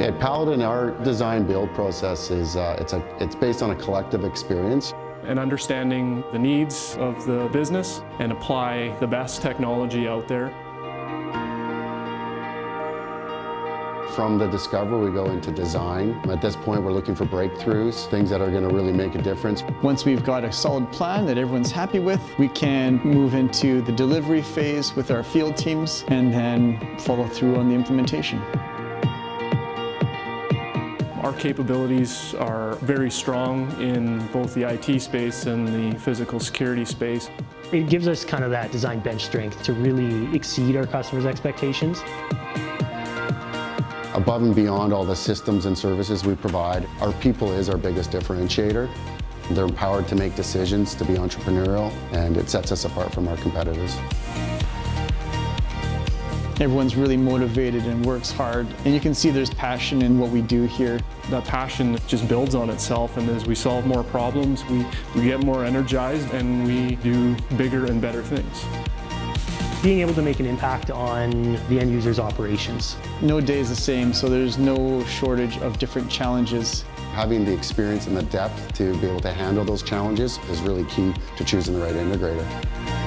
At Paladin, our design build process is uh, it's, a, it's based on a collective experience. and understanding the needs of the business and apply the best technology out there. From the discover, we go into design. At this point, we're looking for breakthroughs, things that are going to really make a difference. Once we've got a solid plan that everyone's happy with, we can move into the delivery phase with our field teams and then follow through on the implementation. Our capabilities are very strong in both the IT space and the physical security space. It gives us kind of that design bench strength to really exceed our customers' expectations. Above and beyond all the systems and services we provide, our people is our biggest differentiator. They're empowered to make decisions, to be entrepreneurial, and it sets us apart from our competitors. Everyone's really motivated and works hard, and you can see there's passion in what we do here. That passion just builds on itself, and as we solve more problems, we, we get more energized and we do bigger and better things. Being able to make an impact on the end user's operations. No day is the same, so there's no shortage of different challenges. Having the experience and the depth to be able to handle those challenges is really key to choosing the right integrator.